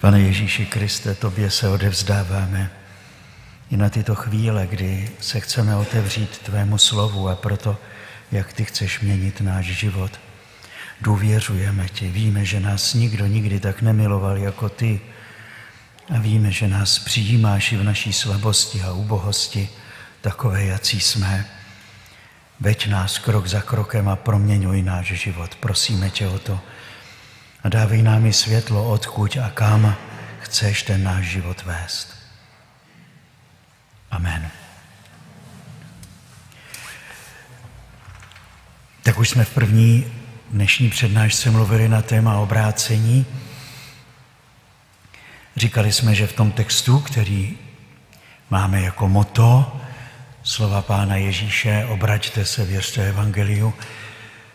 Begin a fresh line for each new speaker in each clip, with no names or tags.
Pane Ježíši Kriste, Tobě se odevzdáváme i na tyto chvíle, kdy se chceme otevřít Tvému slovu a proto, jak Ty chceš měnit náš život. Důvěřujeme Ti, víme, že nás nikdo nikdy tak nemiloval jako Ty a víme, že nás přijímáš i v naší slabosti a ubohosti, takové, jací jsme. Veď nás krok za krokem a proměňuj náš život. Prosíme Tě o to. A dávej nám i světlo, odkud a kam chceš ten náš život vést. Amen. Tak už jsme v první dnešní přednášce mluvili na téma obrácení. Říkali jsme, že v tom textu, který máme jako moto, slova Pána Ježíše, obraťte se, věřte Evangeliu,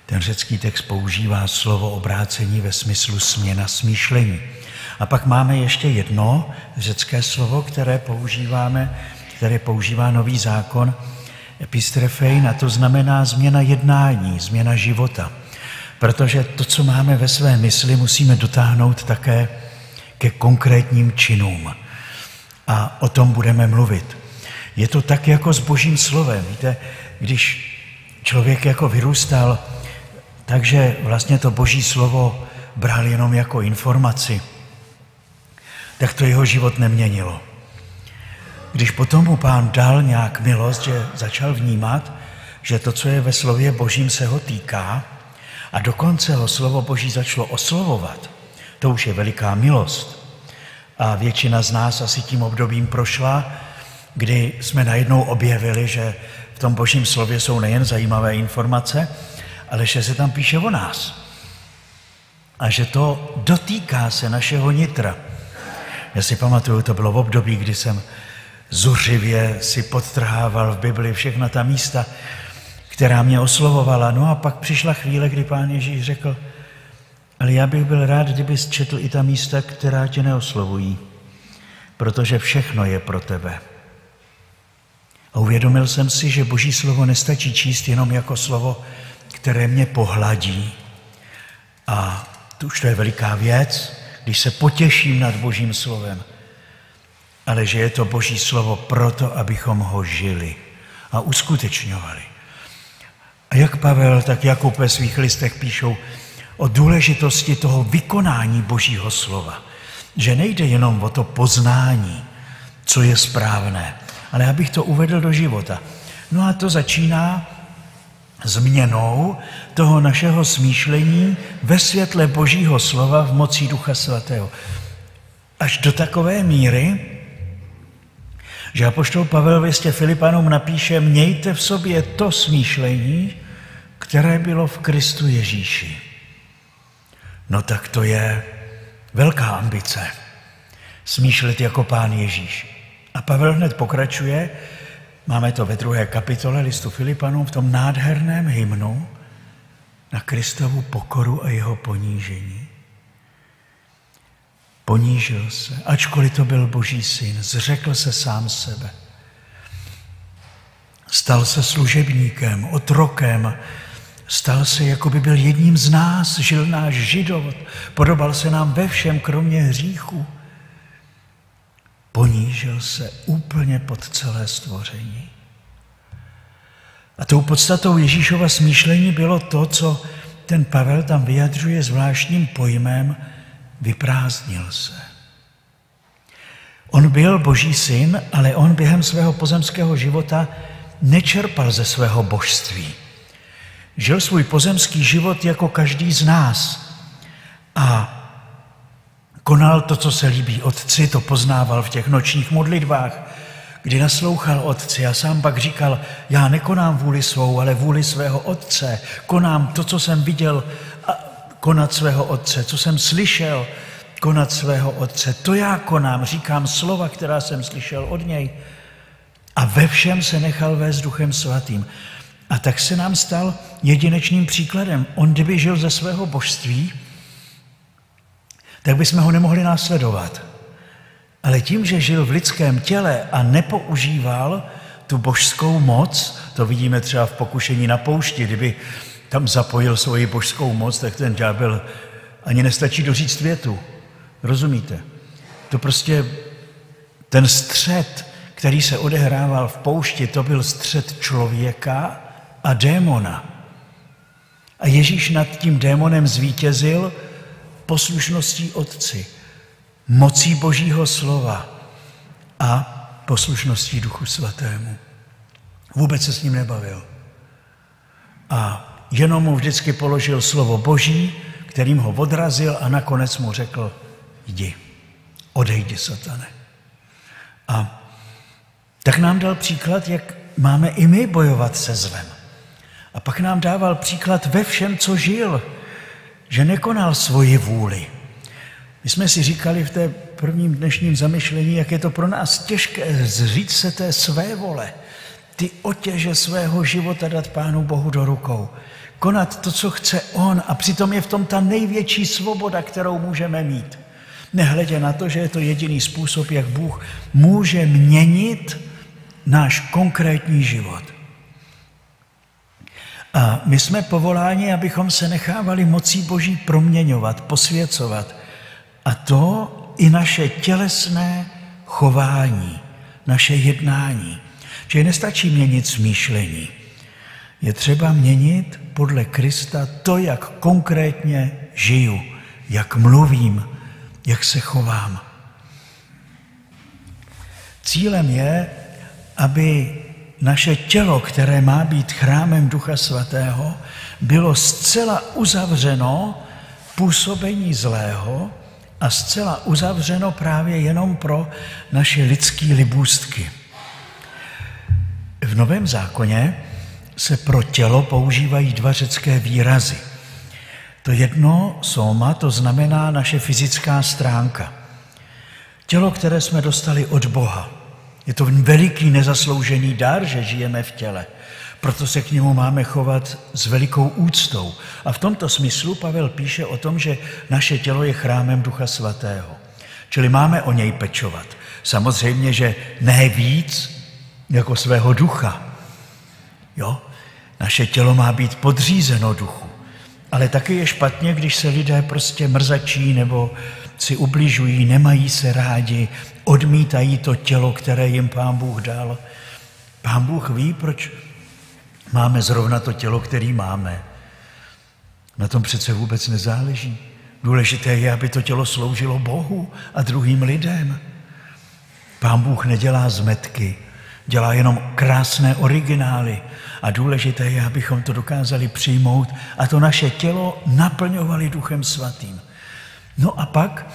ten řecký text používá slovo obrácení ve smyslu směna smýšlení. A pak máme ještě jedno řecké slovo, které používáme, které používá nový zákon, epistrefein, a to znamená změna jednání, změna života. Protože to, co máme ve své mysli, musíme dotáhnout také ke konkrétním činům. A o tom budeme mluvit. Je to tak jako s božím slovem. Víte, když člověk jako vyrůstal, takže vlastně to boží slovo bral jenom jako informaci, tak to jeho život neměnilo. Když potom mu pán dal nějak milost, že začal vnímat, že to, co je ve slově božím, se ho týká, a dokonce ho slovo boží začalo oslovovat, to už je veliká milost. A většina z nás asi tím obdobím prošla, kdy jsme najednou objevili, že v tom božím slově jsou nejen zajímavé informace, ale že se tam píše o nás. A že to dotýká se našeho nitra. Já si pamatuju, to bylo v období, kdy jsem zuřivě si podtrhával v Bibli všechna ta místa, která mě oslovovala. No a pak přišla chvíle, kdy pán Ježíš řekl, ale já bych byl rád, kdyby četl i ta místa, která tě neoslovují, protože všechno je pro tebe. A uvědomil jsem si, že Boží slovo nestačí číst jenom jako slovo, které mě pohladí. A to už to je veliká věc, když se potěším nad Božím slovem, ale že je to Boží slovo proto, abychom ho žili a uskutečňovali. A jak Pavel, tak Jakub ve svých listech píšou o důležitosti toho vykonání Božího slova. Že nejde jenom o to poznání, co je správné, ale abych to uvedl do života. No a to začíná změnou toho našeho smýšlení ve světle Božího slova v mocí Ducha Svatého. Až do takové míry, že apoštol Pavel věstě Filipanům napíše, mějte v sobě to smýšlení, které bylo v Kristu Ježíši. No tak to je velká ambice. Smýšlet jako pán Ježíš. A Pavel hned pokračuje, máme to ve druhé kapitole listu Filipanům, v tom nádherném hymnu na Kristovu pokoru a jeho ponížení. Ponížil se, ačkoliv to byl boží syn, zřekl se sám sebe. Stal se služebníkem, otrokem, stal se, jako by byl jedním z nás, žil náš židot, podobal se nám ve všem, kromě hříchu. Ponížil se úplně pod celé stvoření. A tou podstatou Ježíšova smýšlení bylo to, co ten Pavel tam vyjadřuje zvláštním pojmem vyprázdnil se. On byl boží syn, ale on během svého pozemského života nečerpal ze svého božství. Žil svůj pozemský život jako každý z nás a konal to, co se líbí otci, to poznával v těch nočních modlitbách, kdy naslouchal otci a sám pak říkal, já nekonám vůli svou, ale vůli svého otce, konám to, co jsem viděl a konat svého otce, co jsem slyšel, konat svého otce. To já konám, říkám slova, která jsem slyšel od něj. A ve všem se nechal vést duchem svatým. A tak se nám stal jedinečným příkladem. On, kdyby žil ze svého božství, tak bychom ho nemohli následovat. Ale tím, že žil v lidském těle a nepoužíval tu božskou moc, to vidíme třeba v pokušení na poušti, kdyby tam zapojil svoji božskou moc, tak ten ďábel ani nestačí doříct větu. Rozumíte? to prostě ten střed, který se odehrával v poušti, to byl střed člověka a démona. A Ježíš nad tím démonem zvítězil poslušností Otci, mocí Božího slova a poslušností Duchu Svatému. Vůbec se s ním nebavil. A jenom mu vždycky položil slovo Boží, kterým ho odrazil a nakonec mu řekl, jdi, odejdi, satane. A tak nám dal příklad, jak máme i my bojovat se zlem. A pak nám dával příklad ve všem, co žil, že nekonal svoji vůli. My jsme si říkali v té prvním dnešním zamyšlení, jak je to pro nás těžké zříct se té své vole, ty otěže svého života dát Pánu Bohu do rukou. Konat to, co chce On a přitom je v tom ta největší svoboda, kterou můžeme mít. Nehledě na to, že je to jediný způsob, jak Bůh může měnit náš konkrétní život. A my jsme povoláni, abychom se nechávali mocí Boží proměňovat, posvěcovat. A to i naše tělesné chování, naše jednání. Že nestačí měnit smýšlení. Je třeba měnit podle Krista to, jak konkrétně žiju, jak mluvím, jak se chovám. Cílem je, aby naše tělo, které má být chrámem Ducha Svatého, bylo zcela uzavřeno působení zlého a zcela uzavřeno právě jenom pro naše lidské libůstky. V Novém zákoně se pro tělo používají dva řecké výrazy. To jedno soma, to znamená naše fyzická stránka. Tělo, které jsme dostali od Boha. Je to veliký nezasloužený dar, že žijeme v těle. Proto se k němu máme chovat s velikou úctou. A v tomto smyslu Pavel píše o tom, že naše tělo je chrámem Ducha Svatého. Čili máme o něj pečovat. Samozřejmě, že ne víc jako svého ducha. Jo? Naše tělo má být podřízeno duchu. Ale taky je špatně, když se lidé prostě mrzačí nebo si ubližují, nemají se rádi, odmítají to tělo, které jim pán Bůh dal. Pán Bůh ví, proč máme zrovna to tělo, který máme. Na tom přece vůbec nezáleží. Důležité je, aby to tělo sloužilo Bohu a druhým lidem. Pán Bůh nedělá zmetky, dělá jenom krásné originály. A důležité je, abychom to dokázali přijmout a to naše tělo naplňovali Duchem Svatým. No a pak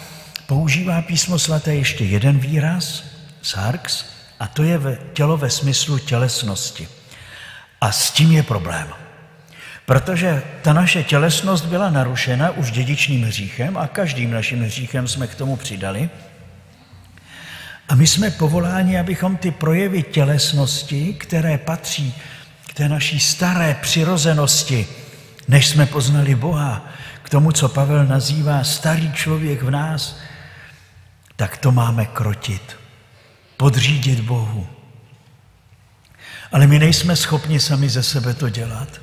používá písmo svaté ještě jeden výraz, sarx, a to je tělo ve smyslu tělesnosti. A s tím je problém. Protože ta naše tělesnost byla narušena už dědičným hříchem a každým naším hříchem jsme k tomu přidali. A my jsme povoláni, abychom ty projevy tělesnosti, které patří k té naší staré přirozenosti, než jsme poznali Boha, k tomu, co Pavel nazývá starý člověk v nás, tak to máme krotit, podřídit Bohu. Ale my nejsme schopni sami ze sebe to dělat.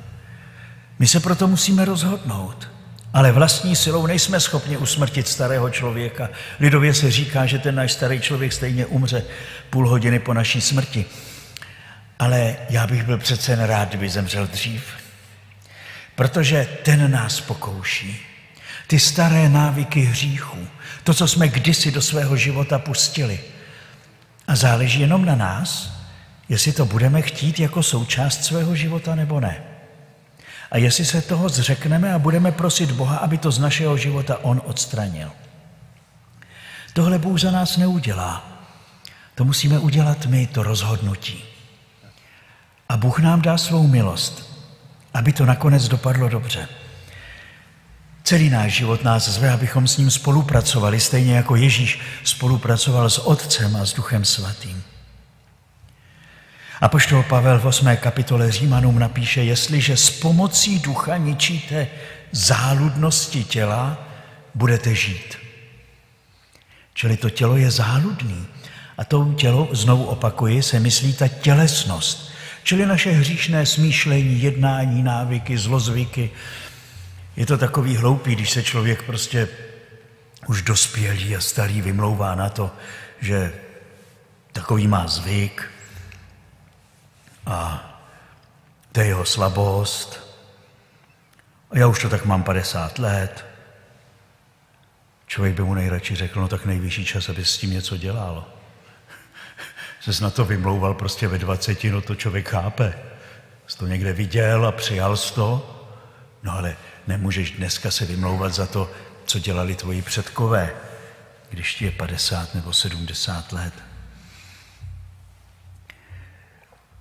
My se proto musíme rozhodnout. Ale vlastní silou nejsme schopni usmrtit starého člověka. Lidově se říká, že ten náš starý člověk stejně umře půl hodiny po naší smrti. Ale já bych byl přece rád, kdyby zemřel dřív. Protože ten nás pokouší. Ty staré návyky hříchů, to, co jsme kdysi do svého života pustili. A záleží jenom na nás, jestli to budeme chtít jako součást svého života nebo ne. A jestli se toho zřekneme a budeme prosit Boha, aby to z našeho života On odstranil. Tohle Bůh za nás neudělá. To musíme udělat my, to rozhodnutí. A Bůh nám dá svou milost, aby to nakonec dopadlo dobře. Celý náš život nás zve, abychom s ním spolupracovali, stejně jako Ježíš spolupracoval s Otcem a s Duchem Svatým. A poštol Pavel v 8. kapitole Římanům napíše, jestliže s pomocí ducha ničíte záludnosti těla, budete žít. Čili to tělo je záludný. A to tělo, znovu opakuji, se myslí ta tělesnost. Čili naše hříšné smýšlení, jednání, návyky, zlozvyky. Je to takový hloupý, když se člověk prostě už dospělý a starý vymlouvá na to, že takový má zvyk a to je jeho slabost. A já už to tak mám 50 let. Člověk by mu nejradši řekl, no tak nejvyšší čas, aby s tím něco dělal. Se na to vymlouval prostě ve 20, no to člověk chápe. Jsi to někde viděl a přijal jsi to, no ale nemůžeš dneska se vymlouvat za to, co dělali tvoji předkové, když ti je 50 nebo 70 let.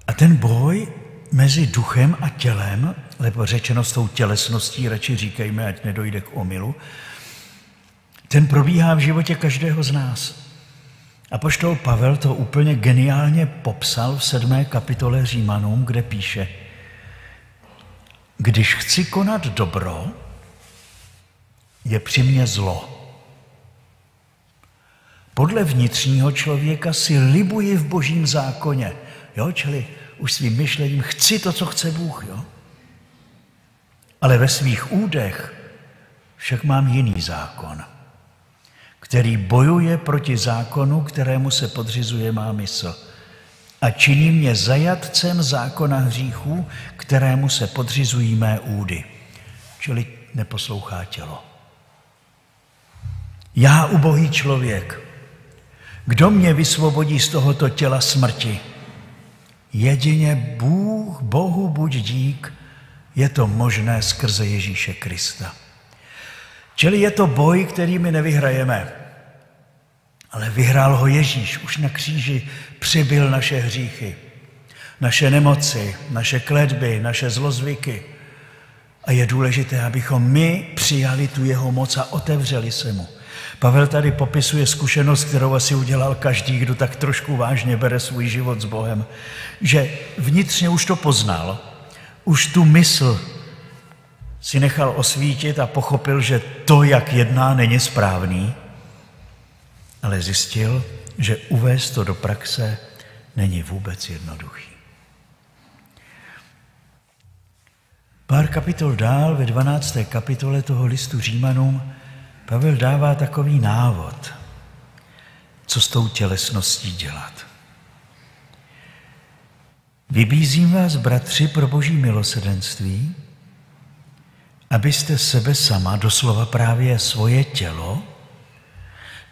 A ten boj mezi duchem a tělem, nebo řečeno s tou tělesností, radši říkejme, ať nedojde k omilu, ten probíhá v životě každého z nás. A poštol Pavel to úplně geniálně popsal v sedmé kapitole Římanům, kde píše, když chci konat dobro, je při mně zlo. Podle vnitřního člověka si libuji v božím zákoně. Jo, čili už svým myšlením chci to, co chce Bůh. Jo? Ale ve svých údech však mám jiný zákon, který bojuje proti zákonu, kterému se podřizuje má mysl a činí mě zajatcem zákona hříchů, kterému se podřizují mé údy. Čili neposlouchá tělo. Já, ubohý člověk, kdo mě vysvobodí z tohoto těla smrti? Jedině Bůh, Bohu buď dík, je to možné skrze Ježíše Krista. Čili je to boj, který my nevyhrajeme, ale vyhrál ho Ježíš. Už na kříži přibyl naše hříchy, naše nemoci, naše kledby, naše zlozvyky. A je důležité, abychom my přijali tu jeho moc a otevřeli se mu. Pavel tady popisuje zkušenost, kterou asi udělal každý, kdo tak trošku vážně bere svůj život s Bohem, že vnitřně už to poznal, už tu mysl si nechal osvítit a pochopil, že to, jak jedná, není správný, ale zjistil, že uvést to do praxe není vůbec jednoduchý. Pár kapitol dál, ve 12. kapitole toho listu Římanům, Pavel dává takový návod, co s tou tělesností dělat. Vybízím vás, bratři, pro boží milosedenství, abyste sebe sama, doslova právě svoje tělo,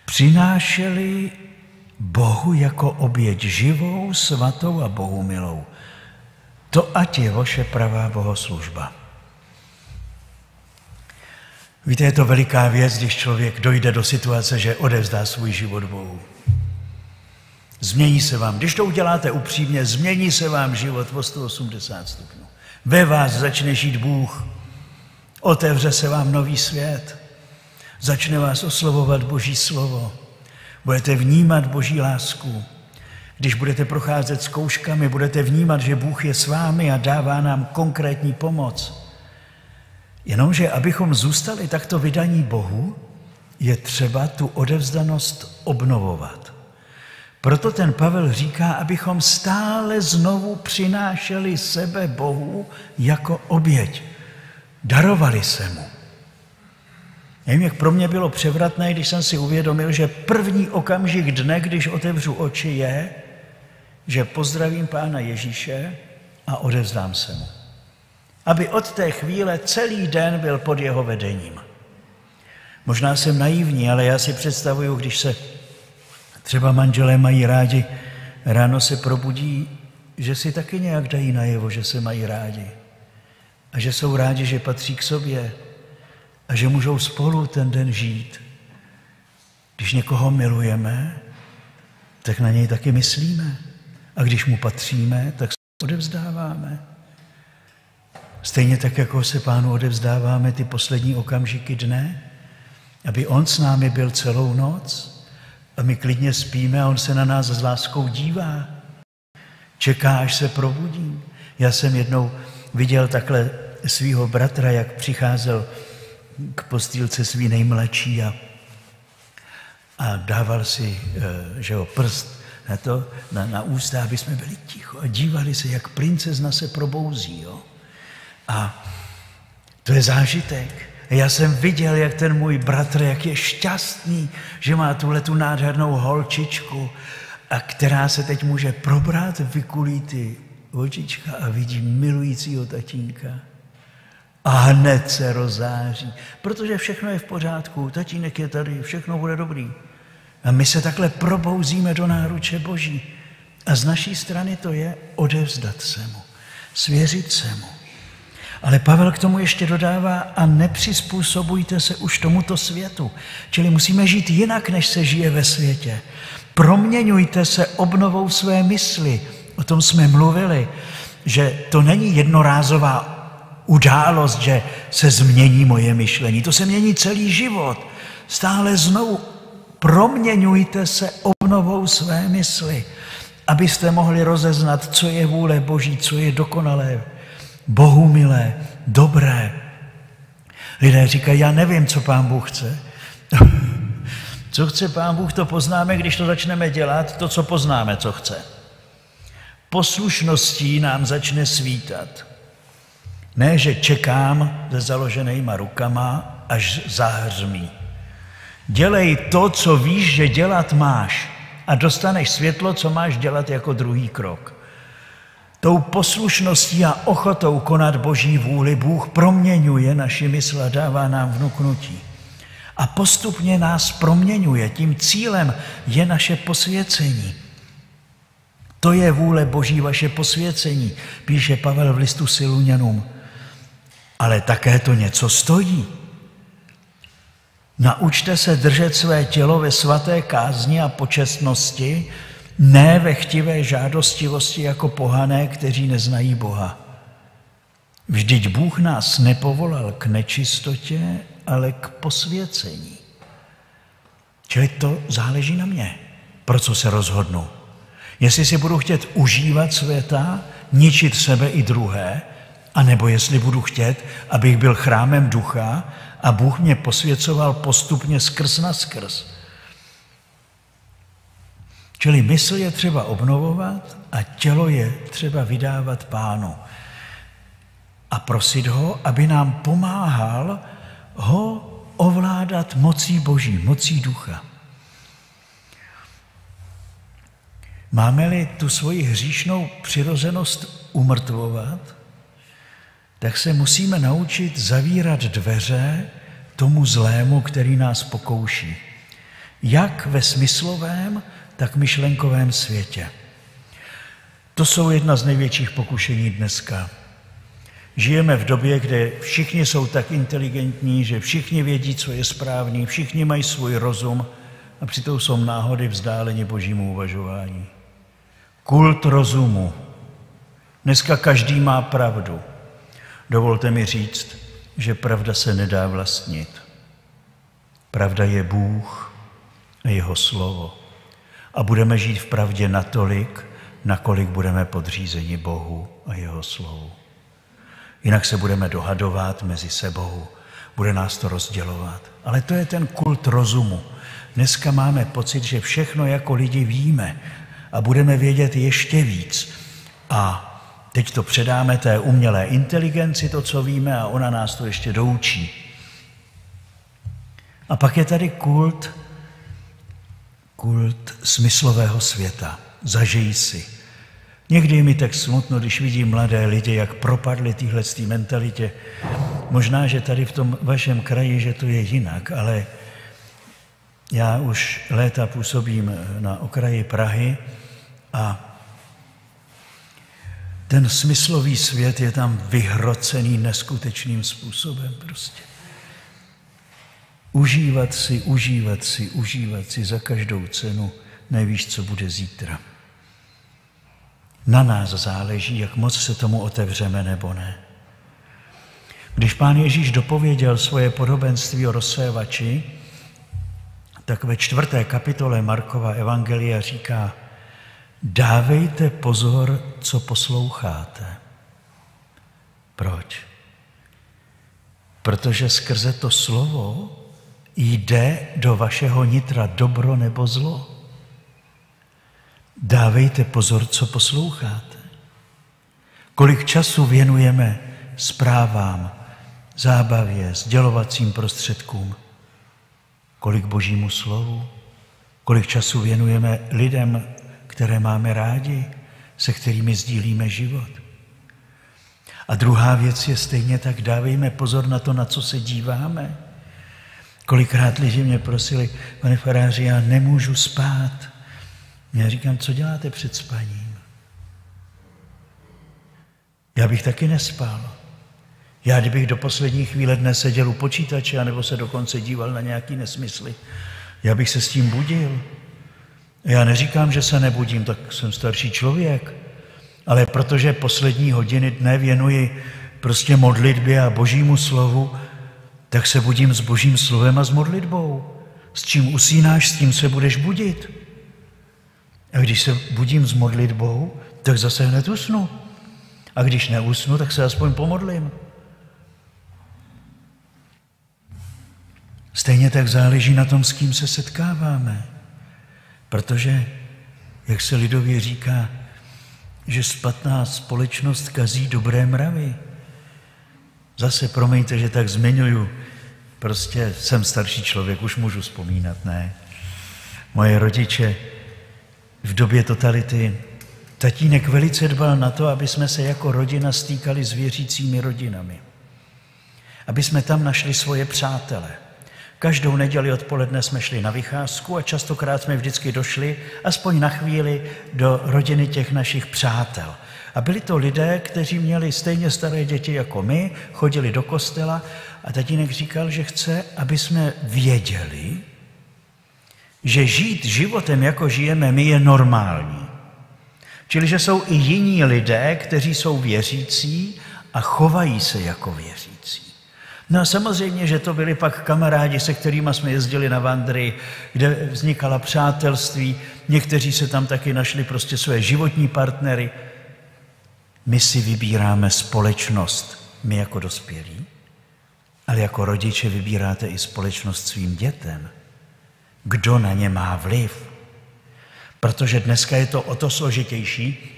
přinášeli Bohu jako oběť živou, svatou a Bohu milou. To ať je vaše pravá bohoslužba. Víte, je to veliká věc, když člověk dojde do situace, že odevzdá svůj život Bohu. Změní se vám, když to uděláte upřímně, změní se vám život o 180 stupňů. Ve vás začne žít Bůh. Otevře se vám nový svět. Začne vás oslovovat Boží slovo. Budete vnímat Boží lásku. Když budete procházet zkouškami, budete vnímat, že Bůh je s vámi a dává nám konkrétní pomoc. Jenomže abychom zůstali takto vydaní Bohu, je třeba tu odevzdanost obnovovat. Proto ten Pavel říká, abychom stále znovu přinášeli sebe Bohu jako oběť. Darovali se mu. Nevím, jak pro mě bylo převratné, když jsem si uvědomil, že první okamžik dne, když otevřu oči, je, že pozdravím Pána Ježíše a odevzdám se mu aby od té chvíle celý den byl pod jeho vedením. Možná jsem naivní, ale já si představuju, když se třeba manželé mají rádi, ráno se probudí, že si taky nějak dají najevo, že se mají rádi. A že jsou rádi, že patří k sobě. A že můžou spolu ten den žít. Když někoho milujeme, tak na něj taky myslíme. A když mu patříme, tak se odevzdáváme. Stejně tak, jako se pánu odevzdáváme ty poslední okamžiky dne, aby on s námi byl celou noc a my klidně spíme a on se na nás s láskou dívá. Čeká, až se probudí. Já jsem jednou viděl takhle svého bratra, jak přicházel k postýlce svý nejmladší a, a dával si eh, že jo, prst na to, na, na ústa, aby jsme byli ticho a dívali se, jak princezna se probouzí. Jo? A to je zážitek. Já jsem viděl, jak ten můj bratr, jak je šťastný, že má tuhle tu nádhernou holčičku, a která se teď může probrat, vykulí ty očička a vidí milujícího tatínka. A hned se rozáří, protože všechno je v pořádku, tatínek je tady, všechno bude dobrý. A my se takhle probouzíme do náruče Boží. A z naší strany to je odevzdat se mu, svěřit se mu. Ale Pavel k tomu ještě dodává a nepřizpůsobujte se už tomuto světu. Čili musíme žít jinak, než se žije ve světě. Proměňujte se obnovou své mysli. O tom jsme mluvili, že to není jednorázová událost, že se změní moje myšlení. To se mění celý život. Stále znovu proměňujte se obnovou své mysli, abyste mohli rozeznat, co je vůle Boží, co je dokonalé, Bohu milé, dobré. Lidé říkají, já nevím, co pán Bůh chce. co chce pán Bůh, to poznáme, když to začneme dělat, to, co poznáme, co chce. Poslušností nám začne svítat. Ne, že čekám se založenýma rukama, až zahřmí. Dělej to, co víš, že dělat máš a dostaneš světlo, co máš dělat jako druhý krok. Tou poslušností a ochotou konat Boží vůli Bůh proměňuje naši mysl a dává nám vnuknutí. A postupně nás proměňuje. Tím cílem je naše posvěcení. To je vůle Boží vaše posvěcení, píše Pavel v listu Siluňanům. Ale také to něco stojí. Naučte se držet své tělo ve svaté kázni a počestnosti, ne ve chtivé žádostivosti jako pohané, kteří neznají Boha. Vždyť Bůh nás nepovolal k nečistotě, ale k posvěcení. Čili to záleží na mě, pro co se rozhodnu. Jestli si budu chtět užívat světa, ničit sebe i druhé, anebo jestli budu chtět, abych byl chrámem ducha a Bůh mě posvěcoval postupně skrz na skrz. Čili mysl je třeba obnovovat a tělo je třeba vydávat pánu. A prosit ho, aby nám pomáhal ho ovládat mocí boží, mocí ducha. Máme-li tu svoji hříšnou přirozenost umrtvovat, tak se musíme naučit zavírat dveře tomu zlému, který nás pokouší. Jak ve smyslovém, tak myšlenkovém světě. To jsou jedna z největších pokušení dneska. Žijeme v době, kde všichni jsou tak inteligentní, že všichni vědí, co je správný, všichni mají svůj rozum a přitom jsou náhody vzdáleni božímu uvažování. Kult rozumu. Dneska každý má pravdu. Dovolte mi říct, že pravda se nedá vlastnit. Pravda je Bůh a jeho slovo a budeme žít v pravdě natolik, nakolik budeme podřízeni Bohu a jeho slovu. Jinak se budeme dohadovat mezi sebou, bude nás to rozdělovat. Ale to je ten kult rozumu. Dneska máme pocit, že všechno jako lidi víme a budeme vědět ještě víc. A teď to předáme té umělé inteligenci, to, co víme, a ona nás to ještě doučí. A pak je tady kult kult smyslového světa. Zažij si. Někdy je mi tak smutno, když vidím mladé lidi, jak propadli téhle mentalitě. Možná, že tady v tom vašem kraji, že to je jinak, ale já už léta působím na okraji Prahy a ten smyslový svět je tam vyhrocený neskutečným způsobem prostě. Užívat si, užívat si, užívat si za každou cenu, nevíš, co bude zítra. Na nás záleží, jak moc se tomu otevřeme nebo ne. Když pán Ježíš dopověděl svoje podobenství o rozsévači, tak ve čtvrté kapitole Markova Evangelia říká, dávejte pozor, co posloucháte. Proč? Protože skrze to slovo Jde do vašeho nitra dobro nebo zlo? Dávejte pozor, co posloucháte. Kolik času věnujeme zprávám zábavě, sdělovacím prostředkům, kolik božímu slovu, kolik času věnujeme lidem, které máme rádi, se kterými sdílíme život. A druhá věc je stejně tak, dávejme pozor na to, na co se díváme. Kolikrát lidi mě prosili, pane faráři, já nemůžu spát. Já říkám, co děláte před spaním? Já bych taky nespal. Já, kdybych do poslední chvíle dne seděl u počítače, anebo se dokonce díval na nějaký nesmysly, já bych se s tím budil. Já neříkám, že se nebudím, tak jsem starší člověk, ale protože poslední hodiny dne věnuji prostě modlitbě a božímu slovu, tak se budím s božím slovem a s modlitbou. S čím usínáš, s tím se budeš budit. A když se budím s modlitbou, tak zase hned usnu. A když neusnu, tak se aspoň pomodlím. Stejně tak záleží na tom, s kým se setkáváme. Protože, jak se lidově říká, že spatná společnost kazí dobré mravy. Zase promiňte, že tak zmiňuju, prostě jsem starší člověk, už můžu vzpomínat, ne? Moje rodiče v době totality, tatínek velice dbal na to, aby jsme se jako rodina stýkali s věřícími rodinami. Aby jsme tam našli svoje přátele. Každou neděli odpoledne jsme šli na vycházku a častokrát jsme vždycky došli aspoň na chvíli do rodiny těch našich přátel. A byli to lidé, kteří měli stejně staré děti jako my, chodili do kostela a tatínek říkal, že chce, aby jsme věděli, že žít životem, jako žijeme my, je normální. Čili, že jsou i jiní lidé, kteří jsou věřící a chovají se jako věřící. No a samozřejmě, že to byli pak kamarádi, se kterými jsme jezdili na vandry, kde vznikala přátelství, někteří se tam taky našli prostě své životní partnery. My si vybíráme společnost, my jako dospělí, ale jako rodiče vybíráte i společnost svým dětem. Kdo na ně má vliv? Protože dneska je to o to složitější,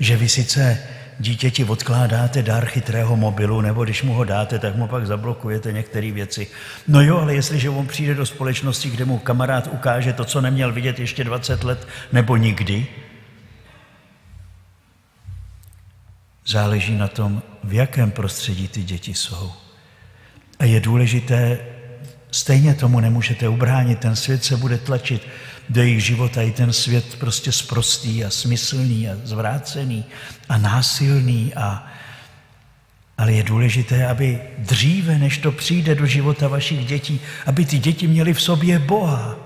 že vy sice dítěti odkládáte dár chytrého mobilu, nebo když mu ho dáte, tak mu pak zablokujete některé věci. No jo, ale jestliže on přijde do společnosti, kde mu kamarád ukáže to, co neměl vidět ještě 20 let nebo nikdy, záleží na tom, v jakém prostředí ty děti jsou. A je důležité, stejně tomu nemůžete ubránit, ten svět se bude tlačit do jejich života i ten svět prostě sprostý a smyslný a zvrácený a násilný. A, ale je důležité, aby dříve, než to přijde do života vašich dětí, aby ty děti měly v sobě Boha,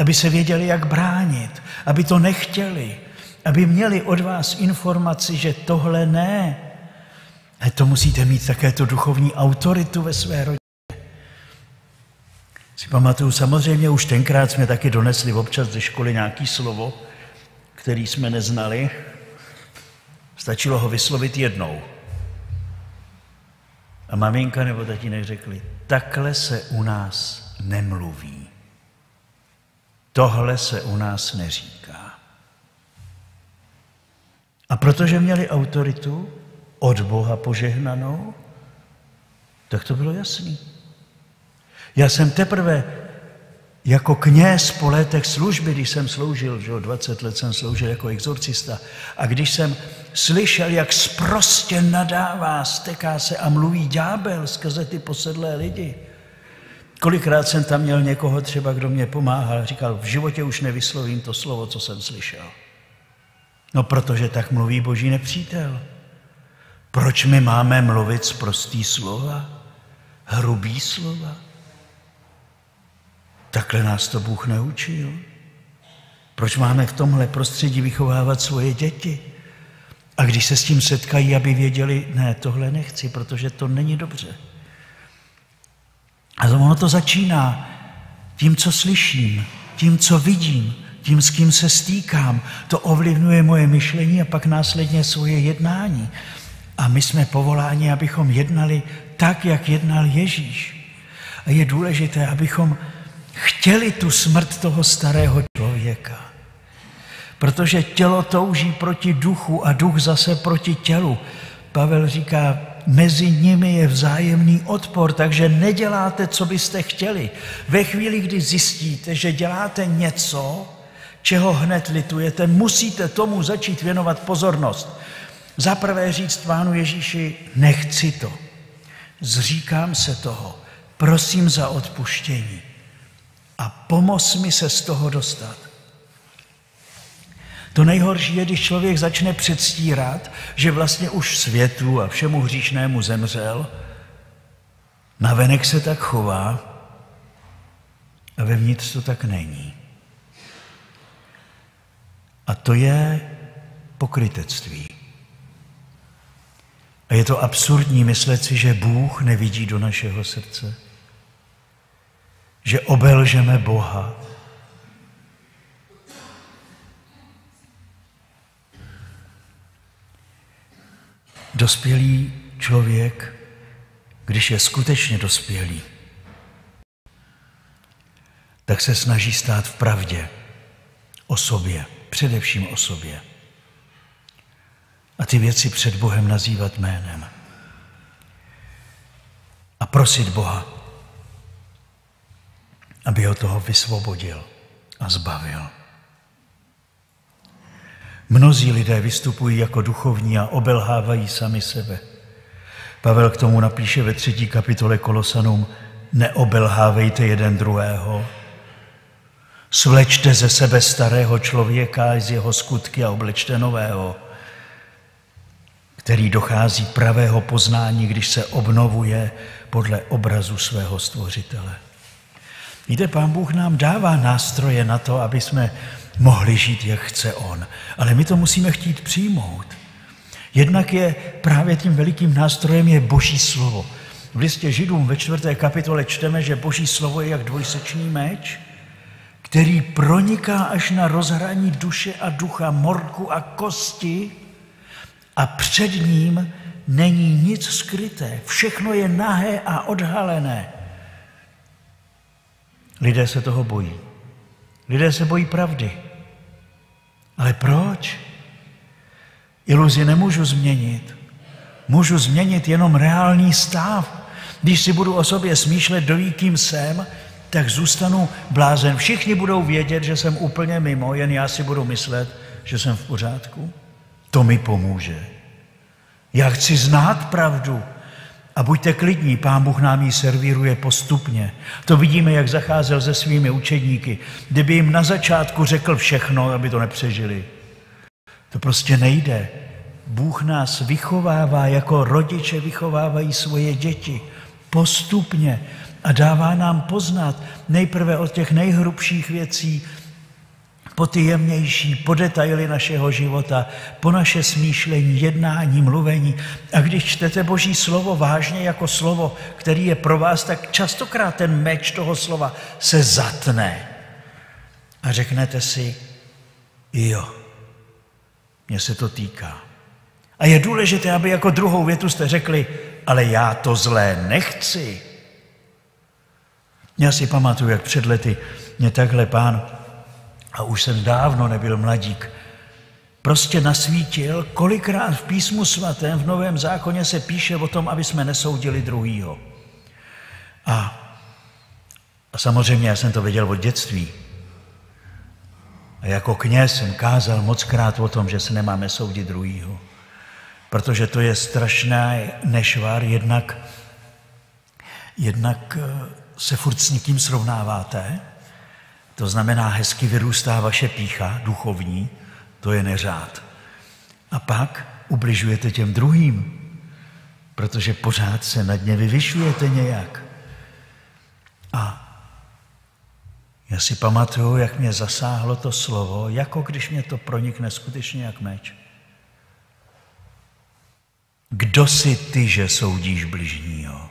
aby se věděli, jak bránit, aby to nechtěli, aby měli od vás informaci, že tohle ne. A to musíte mít také tu duchovní autoritu ve své rodině si pamatuju, samozřejmě už tenkrát jsme taky donesli občas ze školy nějaký slovo, který jsme neznali. Stačilo ho vyslovit jednou. A maminka nebo tatínek řekli, takhle se u nás nemluví. Tohle se u nás neříká. A protože měli autoritu od Boha požehnanou, tak to bylo jasný. Já jsem teprve jako kněz po letech služby, když jsem sloužil, že 20 let jsem sloužil jako exorcista, a když jsem slyšel, jak sprostě nadává, steká se a mluví ďábel skrze ty posedlé lidi, Kolikrát jsem tam měl někoho třeba, kdo mě pomáhal, říkal, v životě už nevyslovím to slovo, co jsem slyšel. No protože tak mluví boží nepřítel. Proč my máme mluvit z prostý slova? Hrubý slova? Takhle nás to Bůh neučil. Proč máme v tomhle prostředí vychovávat svoje děti? A když se s tím setkají, aby věděli, ne, tohle nechci, protože to není dobře. A ono to začíná tím, co slyším, tím, co vidím, tím, s kým se stýkám. To ovlivňuje moje myšlení a pak následně svoje jednání. A my jsme povoláni, abychom jednali tak, jak jednal Ježíš. A je důležité, abychom chtěli tu smrt toho starého člověka. Protože tělo touží proti duchu a duch zase proti tělu. Pavel říká, mezi nimi je vzájemný odpor, takže neděláte, co byste chtěli. Ve chvíli, kdy zjistíte, že děláte něco, čeho hned litujete, musíte tomu začít věnovat pozornost. Za prvé říct Pánu Ježíši, nechci to. Zříkám se toho. Prosím za odpuštění. A pomoz mi se z toho dostat. To nejhorší je, když člověk začne předstírat, že vlastně už světu a všemu hříšnému zemřel, navenek se tak chová a vevnitř to tak není. A to je pokrytectví. A je to absurdní myslet si, že Bůh nevidí do našeho srdce. Že obelžeme Boha. Dospělý člověk, když je skutečně dospělý, tak se snaží stát v pravdě o sobě, především o sobě a ty věci před Bohem nazývat jménem. A prosit Boha, aby ho toho vysvobodil a zbavil. Mnozí lidé vystupují jako duchovní a obelhávají sami sebe. Pavel k tomu napíše ve třetí kapitole Kolosanům, neobelhávejte jeden druhého, svlečte ze sebe starého člověka z jeho skutky a oblečte nového který dochází pravého poznání, když se obnovuje podle obrazu svého stvořitele. Víte, pán Bůh nám dává nástroje na to, aby jsme mohli žít, jak chce On. Ale my to musíme chtít přijmout. Jednak je právě tím velikým nástrojem je Boží slovo. V listě Židům ve čtvrté kapitole čteme, že Boží slovo je jak dvojsečný meč, který proniká až na rozhraní duše a ducha, morku a kosti a před ním není nic skryté. Všechno je nahé a odhalené. Lidé se toho bojí. Lidé se bojí pravdy. Ale proč? Iluzi nemůžu změnit. Můžu změnit jenom reálný stav. Když si budu o sobě smýšlet, do kým jsem, tak zůstanu blázen. Všichni budou vědět, že jsem úplně mimo, jen já si budu myslet, že jsem v pořádku. To mi pomůže. Já chci znát pravdu. A buďte klidní, pán Bůh nám ji servíruje postupně. To vidíme, jak zacházel se svými učedníky. Kdyby jim na začátku řekl všechno, aby to nepřežili. To prostě nejde. Bůh nás vychovává, jako rodiče vychovávají svoje děti. Postupně. A dává nám poznat nejprve od těch nejhrubších věcí, po ty jemnější, po detaily našeho života, po naše smýšlení, jednání, mluvení. A když čtete Boží slovo vážně jako slovo, který je pro vás, tak častokrát ten meč toho slova se zatne. A řeknete si, jo, mně se to týká. A je důležité, aby jako druhou větu jste řekli, ale já to zlé nechci. Já si pamatuju, jak před lety mě takhle pán a už jsem dávno nebyl mladík, prostě nasvítil, kolikrát v písmu svatém v Novém zákoně se píše o tom, aby jsme nesoudili druhýho. A, a samozřejmě já jsem to věděl od dětství. A jako kněz jsem kázal moc krát o tom, že se nemáme soudit druhýho. Protože to je strašná nešvar, jednak, jednak eh, se furt s někým srovnáváte, to znamená, hezky vyrůstá vaše pícha duchovní, to je neřád. A pak ubližujete těm druhým, protože pořád se nad ně vyvyšujete nějak. A já si pamatuju, jak mě zasáhlo to slovo, jako když mě to pronikne skutečně jak meč. Kdo si ty, že soudíš bližního?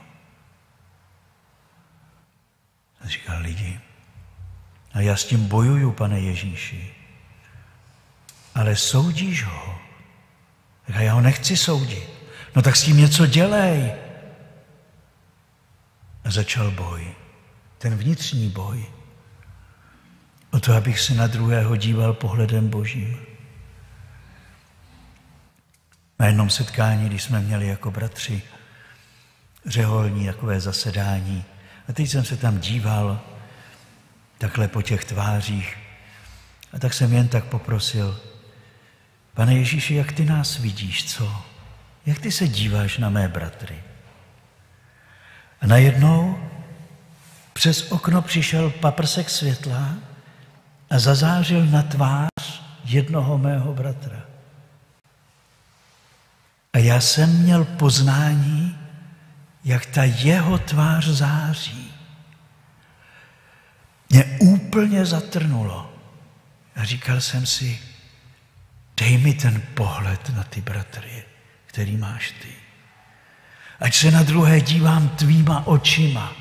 A říkal lidi, a já s tím bojuju, pane Ježíši. Ale soudíš ho. A já ho nechci soudit. No tak s tím něco dělej. A začal boj. Ten vnitřní boj. O to, abych se na druhého díval pohledem božím. Na jednom setkání, když jsme měli jako bratři řeholní takové zasedání. A teď jsem se tam díval takhle po těch tvářích a tak jsem jen tak poprosil, pane Ježíši, jak ty nás vidíš, co? Jak ty se díváš na mé bratry? A najednou přes okno přišel paprsek světla a zazářil na tvář jednoho mého bratra. A já jsem měl poznání, jak ta jeho tvář září. Mě úplně zatrnulo. A říkal jsem si, dej mi ten pohled na ty bratry, který máš ty. Ať se na druhé dívám tvýma očima,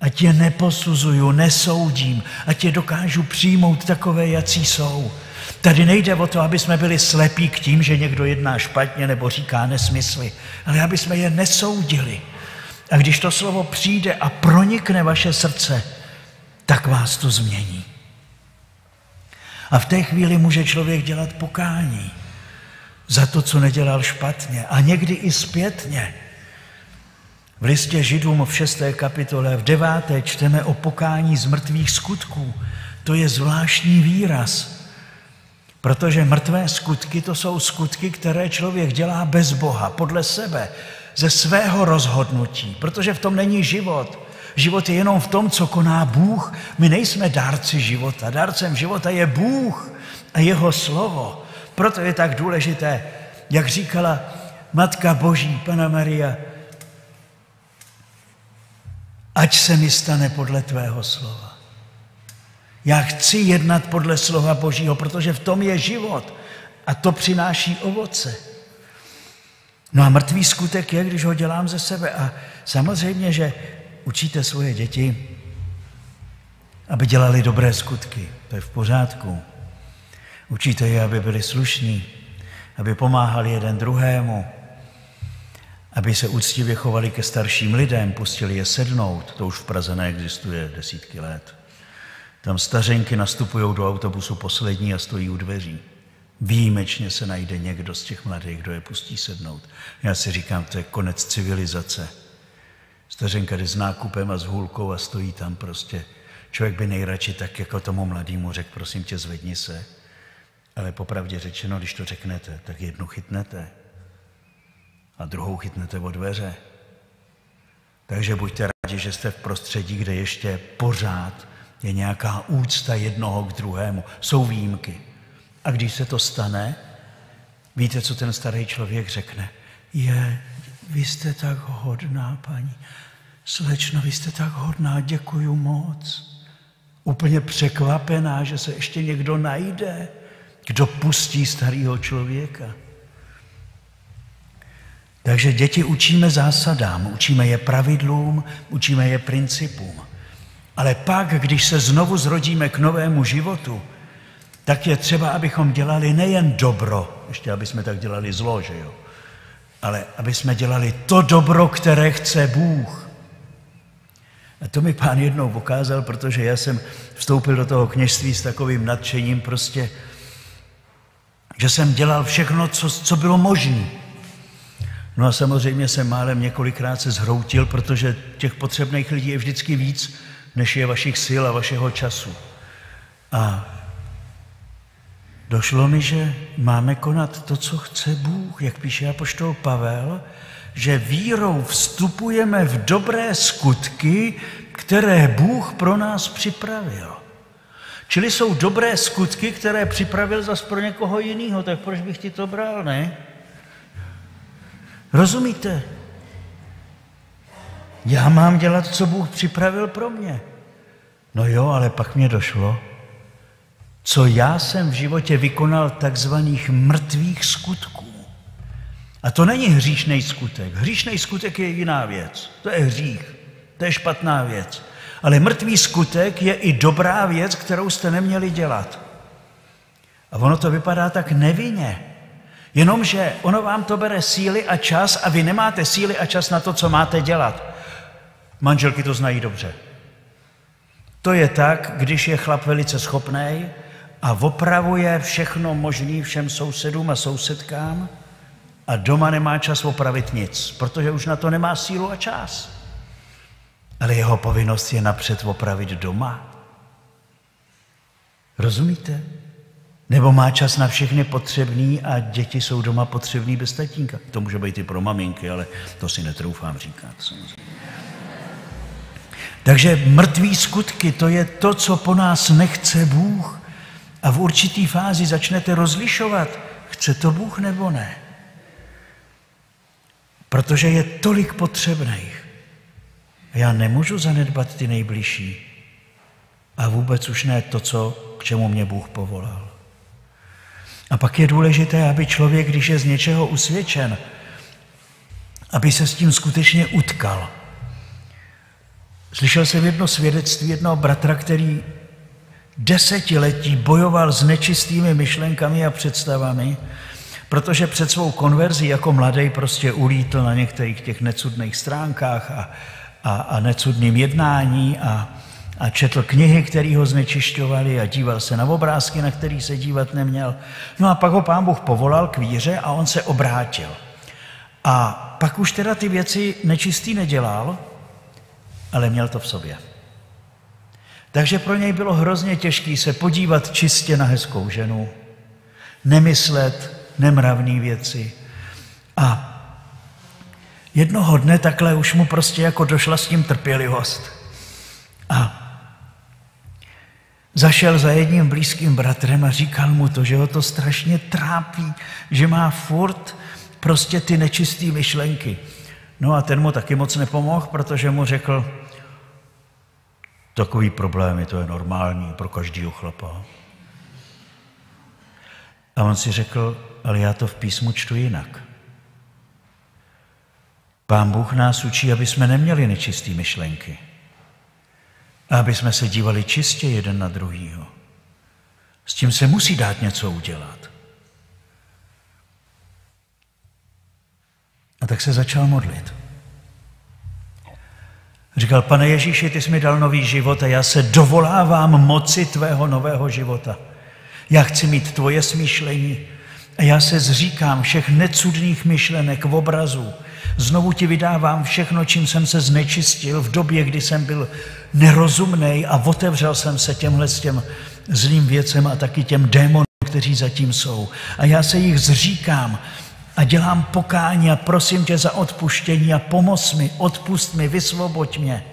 ať je neposuzuju, nesoudím, ať je dokážu přijmout takové, jací jsou. Tady nejde o to, aby jsme byli slepí k tím, že někdo jedná špatně nebo říká nesmysly, ale aby jsme je nesoudili. A když to slovo přijde a pronikne vaše srdce, tak vás to změní. A v té chvíli může člověk dělat pokání za to, co nedělal špatně a někdy i zpětně. V listě Židům v 6. kapitole, v 9. čteme o pokání z mrtvých skutků. To je zvláštní výraz, protože mrtvé skutky to jsou skutky, které člověk dělá bez Boha, podle sebe, ze svého rozhodnutí, protože v tom není život. Život je jenom v tom, co koná Bůh. My nejsme dárci života. Dárcem života je Bůh a jeho slovo. Proto je tak důležité, jak říkala Matka Boží, Pana Maria, ať se mi stane podle tvého slova. Já chci jednat podle slova Božího, protože v tom je život a to přináší ovoce. No a mrtvý skutek je, když ho dělám ze sebe. A samozřejmě, že učíte svoje děti, aby dělali dobré skutky. To je v pořádku. Učíte je, aby byli slušní, aby pomáhali jeden druhému, aby se úctivě chovali ke starším lidem, pustili je sednout. To už v Praze neexistuje desítky let. Tam stařenky nastupují do autobusu poslední a stojí u dveří. Výjimečně se najde někdo z těch mladých, kdo je pustí sednout. Já si říkám, to je konec civilizace. Stařenka jde s nákupem a s hůlkou a stojí tam prostě. Člověk by nejradši tak jako tomu mladému řekl, prosím tě, zvedni se. Ale popravdě řečeno, když to řeknete, tak jednu chytnete a druhou chytnete o dveře. Takže buďte rádi, že jste v prostředí, kde ještě pořád je nějaká úcta jednoho k druhému. Jsou výjimky. A když se to stane, víte, co ten starý člověk řekne? Je, vy jste tak hodná, paní. Slečno, vy jste tak hodná, děkuju moc. Úplně překvapená, že se ještě někdo najde, kdo pustí starého člověka. Takže děti učíme zásadám, učíme je pravidlům, učíme je principům. Ale pak, když se znovu zrodíme k novému životu, tak je třeba, abychom dělali nejen dobro, ještě aby jsme tak dělali zlo, že jo, ale aby jsme dělali to dobro, které chce Bůh. A to mi pán jednou ukázal, protože já jsem vstoupil do toho kněžství s takovým nadšením prostě, že jsem dělal všechno, co, co bylo možné. No a samozřejmě jsem málem několikrát se zhroutil, protože těch potřebných lidí je vždycky víc, než je vašich sil a vašeho času. A došlo mi, že máme konat to, co chce Bůh, jak píše apoštol Pavel, že vírou vstupujeme v dobré skutky, které Bůh pro nás připravil. Čili jsou dobré skutky, které připravil zas pro někoho jiného, tak proč bych ti to bral, ne? Rozumíte? Já mám dělat, co Bůh připravil pro mě. No jo, ale pak mě došlo, co já jsem v životě vykonal takzvaných mrtvých skutků. A to není hříšný skutek. Hříšný skutek je jiná věc. To je hřích. To je špatná věc. Ale mrtvý skutek je i dobrá věc, kterou jste neměli dělat. A ono to vypadá tak nevinně. Jenomže ono vám to bere síly a čas a vy nemáte síly a čas na to, co máte dělat. Manželky to znají dobře. To je tak, když je chlap velice schopný a opravuje všechno možný všem sousedům a sousedkám a doma nemá čas opravit nic, protože už na to nemá sílu a čas. Ale jeho povinnost je napřed opravit doma. Rozumíte? Nebo má čas na všechny potřebný a děti jsou doma potřebný bez tatínka. To může být i pro maminky, ale to si netroufám říkat. Samozřejmě. Takže mrtvý skutky, to je to, co po nás nechce Bůh. A v určitý fázi začnete rozlišovat, chce to Bůh nebo ne. Protože je tolik potřebných. Já nemůžu zanedbat ty nejbližší. A vůbec už ne to, co, k čemu mě Bůh povolal. A pak je důležité, aby člověk, když je z něčeho usvědčen, aby se s tím skutečně utkal. Slyšel jsem jedno svědectví jednoho bratra, který desetiletí bojoval s nečistými myšlenkami a představami, protože před svou konverzí jako mladý prostě ulítl na některých těch necudných stránkách a, a, a necudným jednání a, a četl knihy, které ho znečišťovaly a díval se na obrázky, na který se dívat neměl. No a pak ho pán Bůh povolal k víře a on se obrátil. A pak už teda ty věci nečistý nedělal, ale měl to v sobě. Takže pro něj bylo hrozně těžké se podívat čistě na hezkou ženu, nemyslet nemravné věci. A jednoho dne takhle už mu prostě jako došla s tím trpělivost. A zašel za jedním blízkým bratrem a říkal mu to, že ho to strašně trápí, že má furt prostě ty nečisté myšlenky. No a ten mu taky moc nepomohl, protože mu řekl, takový problémy, to je normální pro každého chlapa. A on si řekl, ale já to v písmu čtu jinak. Pán Bůh nás učí, aby jsme neměli nečisté myšlenky. A aby jsme se dívali čistě jeden na druhýho. S tím se musí dát něco udělat. A tak se začal modlit. Říkal, pane Ježíši, ty jsi mi dal nový život a já se dovolávám moci tvého nového života. Já chci mít tvoje smýšlení a já se zříkám všech necudných myšlenek v obrazu. Znovu ti vydávám všechno, čím jsem se znečistil v době, kdy jsem byl nerozumný a otevřel jsem se těmhle s těm zlým věcem a taky těm démonům, kteří zatím jsou. A já se jich zříkám a dělám pokání a prosím tě za odpuštění a pomoz mi, odpust mi, vysvoboď mě.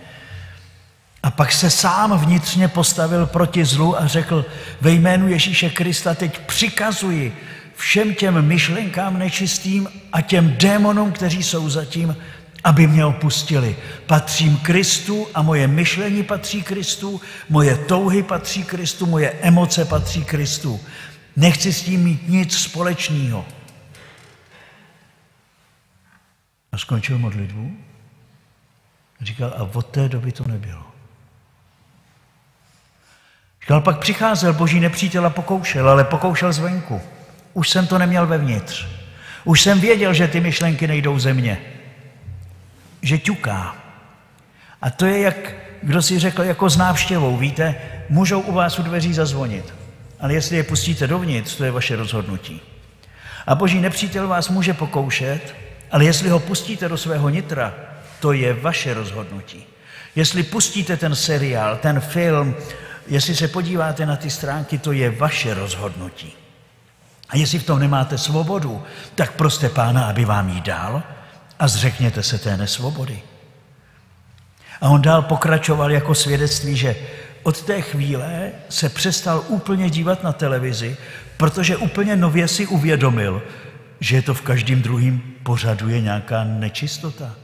A pak se sám vnitřně postavil proti zlu a řekl, ve jménu Ježíše Krista teď přikazuji všem těm myšlenkám nečistým a těm démonům, kteří jsou zatím, aby mě opustili. Patřím Kristu a moje myšlení patří Kristu, moje touhy patří Kristu, moje emoce patří Kristu. Nechci s tím mít nic společného. A skončil modlitbu. Říkal, a od té doby to nebylo. Říkal, pak přicházel boží nepřítel a pokoušel, ale pokoušel zvenku. Už jsem to neměl vevnitř. Už jsem věděl, že ty myšlenky nejdou ze mě. Že ťuká. A to je, jak kdo si řekl, jako s návštěvou. Víte, můžou u vás u dveří zazvonit. Ale jestli je pustíte dovnitř, to je vaše rozhodnutí. A boží nepřítel vás může pokoušet, ale jestli ho pustíte do svého nitra, to je vaše rozhodnutí. Jestli pustíte ten seriál, ten film, jestli se podíváte na ty stránky, to je vaše rozhodnutí. A jestli v tom nemáte svobodu, tak proste pána, aby vám ji dal a zřekněte se té nesvobody. A on dál pokračoval jako svědectví, že od té chvíle se přestal úplně dívat na televizi, protože úplně nově si uvědomil, že je to v každém druhém pořadu je nějaká nečistota.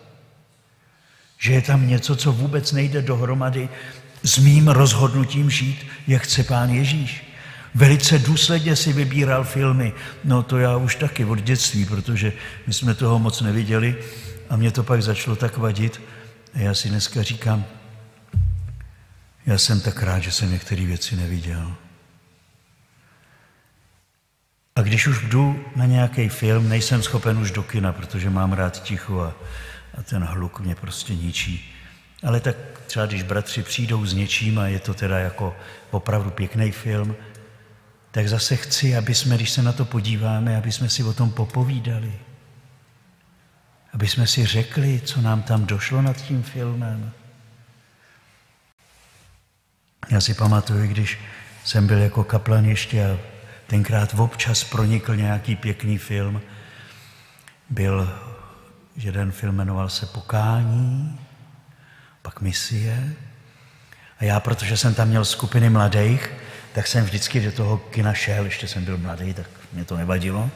Že je tam něco, co vůbec nejde dohromady s mým rozhodnutím žít, jak chce pán Ježíš. Velice důsledně si vybíral filmy. No to já už taky od dětství, protože my jsme toho moc neviděli a mě to pak začalo tak vadit. A já si dneska říkám, já jsem tak rád, že jsem některé věci neviděl. A když už jdu na nějaký film, nejsem schopen už do kina, protože mám rád ticho a, a ten hluk mě prostě ničí. Ale tak třeba když bratři přijdou s něčím a je to teda jako opravdu pěkný film, tak zase chci, aby jsme, když se na to podíváme, aby jsme si o tom popovídali. aby jsme si řekli, co nám tam došlo nad tím filmem. Já si pamatuju, když jsem byl jako kaplan ještě a tenkrát občas pronikl nějaký pěkný film. Byl jeden film, jmenoval se Pokání, pak Misie. A já, protože jsem tam měl skupiny mladých, tak jsem vždycky do toho kina šel, ještě jsem byl mladý, tak mě to nevadilo.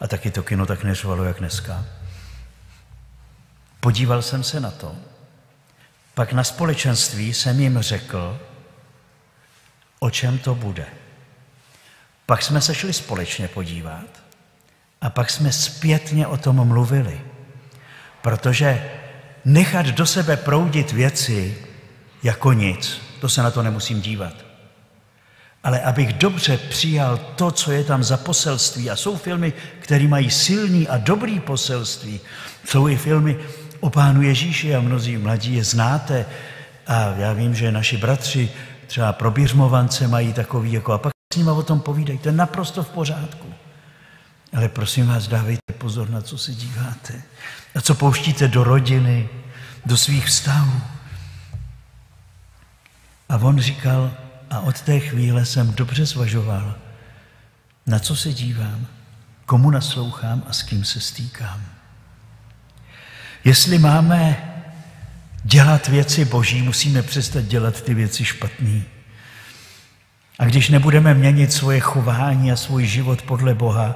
A taky to kino tak neřvalo, jak dneska. Podíval jsem se na to. Pak na společenství jsem jim řekl, o čem to bude. Pak jsme se šli společně podívat a pak jsme zpětně o tom mluvili. Protože nechat do sebe proudit věci jako nic, to se na to nemusím dívat. Ale abych dobře přijal to, co je tam za poselství, a jsou filmy, které mají silný a dobrý poselství, jsou i filmy o Pánu Ježíši a mnozí mladí je znáte. A já vím, že naši bratři třeba pro běžmovance mají takový, jako a pak s nimi o tom povídají, to je naprosto v pořádku. Ale prosím vás, dávejte pozor, na co se díváte. A co pouštíte do rodiny, do svých vztahů. A on říkal, a od té chvíle jsem dobře zvažoval, na co se dívám, komu naslouchám a s kým se stýkám. Jestli máme dělat věci boží, musíme přestat dělat ty věci špatný. A když nebudeme měnit svoje chování a svůj život podle Boha,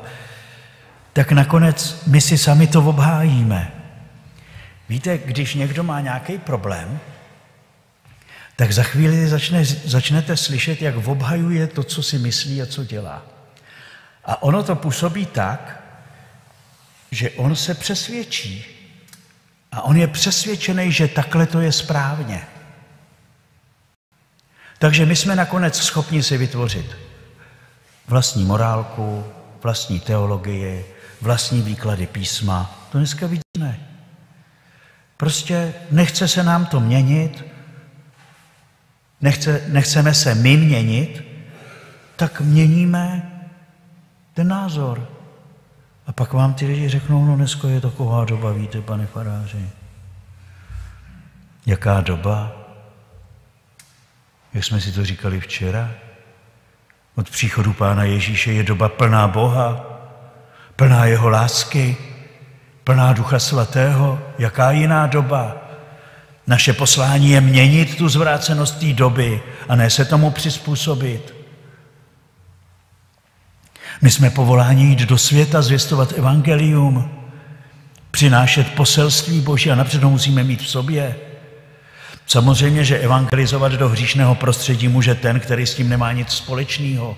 tak nakonec my si sami to obhájíme. Víte, když někdo má nějaký problém, tak za chvíli začne, začnete slyšet, jak obhajuje to, co si myslí a co dělá. A ono to působí tak, že on se přesvědčí. A on je přesvědčený, že takhle to je správně. Takže my jsme nakonec schopni si vytvořit vlastní morálku, vlastní teologii, vlastní výklady písma. To dneska ne. Prostě nechce se nám to měnit, nechce, nechceme se my měnit, tak měníme ten názor. A pak vám ty lidi řeknou, no dneska je taková doba, víte, pane faráři. Jaká doba? Jak jsme si to říkali včera? Od příchodu Pána Ježíše je doba plná Boha, plná jeho lásky, plná Ducha Svatého. Jaká jiná doba? Naše poslání je měnit tu zvrácenost té doby a ne se tomu přizpůsobit. My jsme povoláni jít do světa, zvěstovat evangelium, přinášet poselství Boží a napřed musíme mít v sobě. Samozřejmě, že evangelizovat do hříšného prostředí může ten, který s tím nemá nic společného.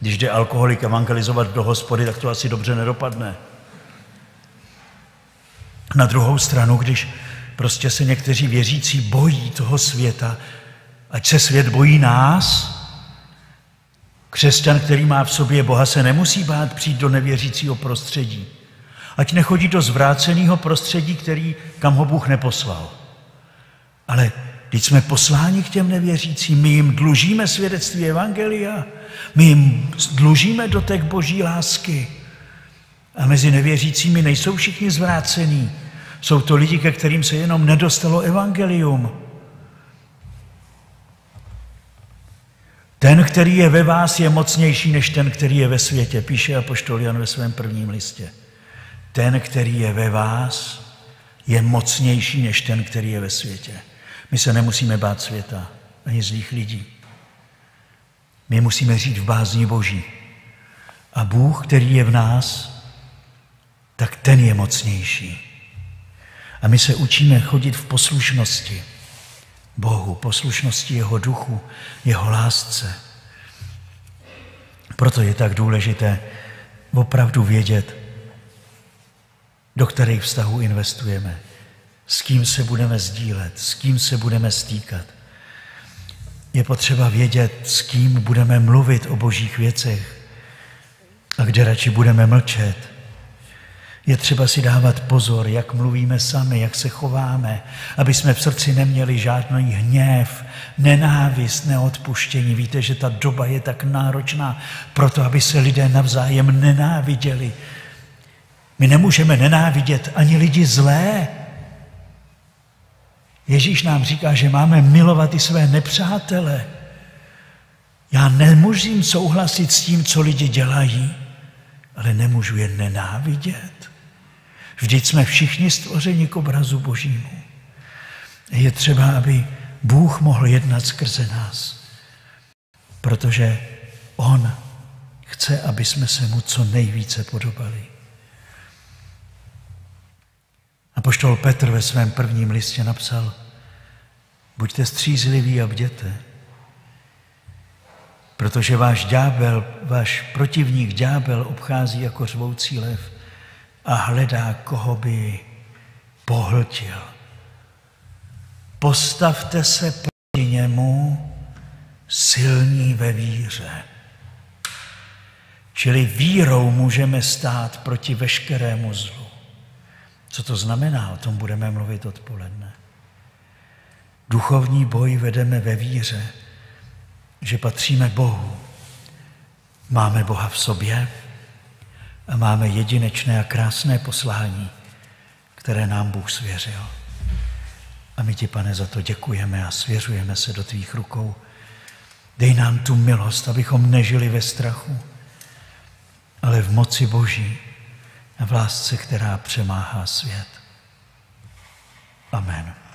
Když jde alkoholik evangelizovat do hospody, tak to asi dobře nedopadne. Na druhou stranu, když prostě se někteří věřící bojí toho světa, ať se svět bojí nás, křesťan, který má v sobě Boha, se nemusí bát přijít do nevěřícího prostředí. Ať nechodí do zvráceného prostředí, který, kam ho Bůh neposlal. Ale když jsme posláni k těm nevěřícím, my jim dlužíme svědectví Evangelia, my jim dlužíme dotek boží lásky. A mezi nevěřícími nejsou všichni zvrácení. Jsou to lidi, ke kterým se jenom nedostalo evangelium. Ten, který je ve vás, je mocnější než ten, který je ve světě, píše apoštol Jan ve svém prvním listě. Ten, který je ve vás, je mocnější než ten, který je ve světě. My se nemusíme bát světa ani zlých lidí. My musíme žít v bázni Boží. A Bůh, který je v nás, tak ten je mocnější. A my se učíme chodit v poslušnosti Bohu, poslušnosti Jeho duchu, Jeho lásce. Proto je tak důležité opravdu vědět, do kterých vztahů investujeme, s kým se budeme sdílet, s kým se budeme stýkat. Je potřeba vědět, s kým budeme mluvit o božích věcech a kde radši budeme mlčet. Je třeba si dávat pozor, jak mluvíme sami, jak se chováme, aby jsme v srdci neměli žádný hněv, nenávist, neodpuštění. Víte, že ta doba je tak náročná proto, aby se lidé navzájem nenáviděli. My nemůžeme nenávidět ani lidi zlé. Ježíš nám říká, že máme milovat i své nepřátele. Já nemůžu souhlasit s tím, co lidi dělají, ale nemůžu je nenávidět. Vždyť jsme všichni stvořeni k obrazu Božímu. Je třeba, aby Bůh mohl jednat skrze nás, protože On chce, aby jsme se mu co nejvíce podobali. A poštol Petr ve svém prvním listě napsal, buďte střízliví a bděte, protože váš ďábel, váš protivník ďábel obchází jako řvoucí lev a hledá, koho by pohltil. Postavte se proti němu silní ve víře. Čili vírou můžeme stát proti veškerému zlu. Co to znamená? O tom budeme mluvit odpoledne. Duchovní boj vedeme ve víře, že patříme Bohu. Máme Boha v sobě a máme jedinečné a krásné poslání, které nám Bůh svěřil. A my ti, pane, za to děkujeme a svěřujeme se do tvých rukou. Dej nám tu milost, abychom nežili ve strachu, ale v moci Boží v lásce, která přemáhá svět. Amen.